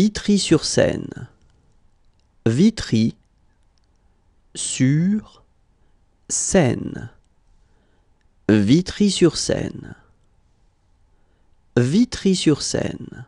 Vitry-sur-Seine. Vitry sur Seine. Vitry-sur-Seine. Vitry-sur-Seine.